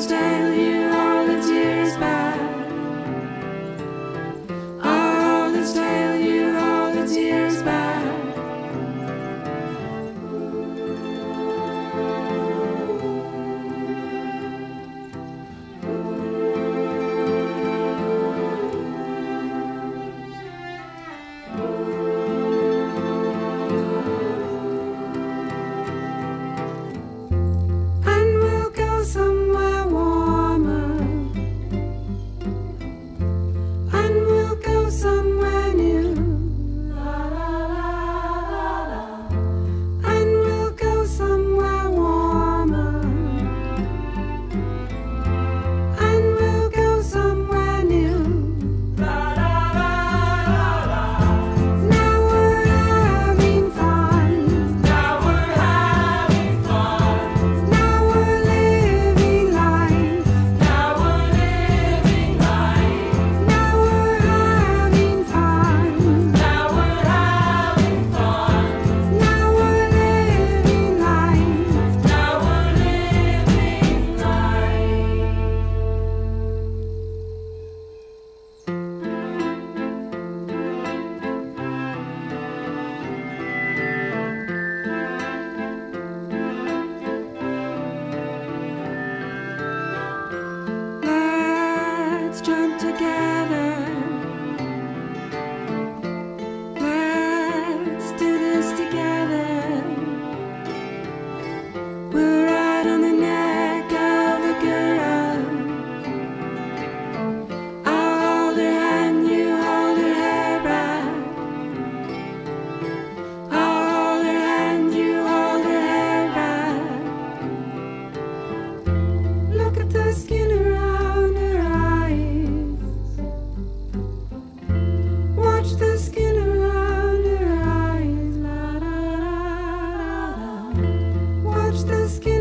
Wednesday. just kidding.